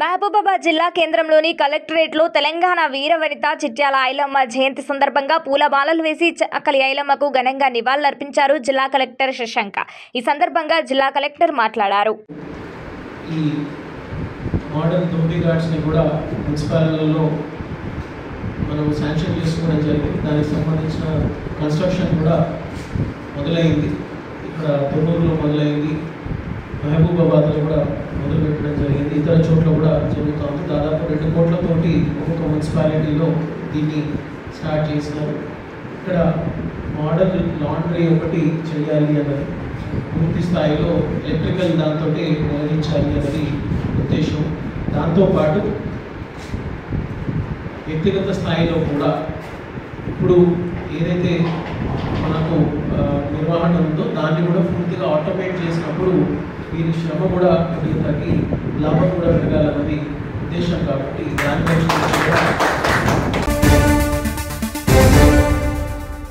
మహబూబాబాద్ జిల్లా కేంద్రంలోని కలెక్టరేట్లో తెలంగాణ వీరవనిత చిట్యాల ఐలమ్మ జయంతి సందర్భంగా పూలమాలలు వేసి అక్కలి ఐలమ్మకు ఘనంగా నివాళులర్పించారు జిల్లా కలెక్టర్ శశాంక. ఈ సందర్భంగా జిల్లా కలెక్టర్ మాట్లాడారు. మోడర్న్ ధోబీ ఘాట్స్ని కూడా మున్సిపాలిటీలో మనం శాంక్షన్ చేసుకోవడం జరిగింది. దానికి సంబంధించిన కన్స్ట్రక్షన్ కూడా మొదలైంది. ఇక్కడ తొన్నూరులో మొదలైంది. మహబూబాబాద్లో కూడా మొదలుపెట్టడం జరిగింది. ఇతర చోట్ల కూడా జరుగుతూ ఉంది దాదాపు రెండు కోట్లతోటి ఒక్కొక్క మున్సిపాలిటీలో దీన్ని స్టార్ట్ చేసినారు ఇక్కడ మోడల్ లాండ్రీ ఒకటి చేయాలి అన్నది పూర్తి స్థాయిలో ఎలక్ట్రికల్ దాంతో నిర్వహించాలి అన్నది ఉద్దేశం. దాంతోపాటు వ్యక్తిగత స్థాయిలో కూడా ఇప్పుడు ఏదైతే నిర్వహణ ఉందో దాన్ని కూడా పూర్తిగా ఆటోమేట్ చేసినప్పుడు వీరి శ్రమ కూడా తగ్గి లాభం కూడా పెరగాలన్నది ఉద్దేశం కాబట్టి దాని గురించి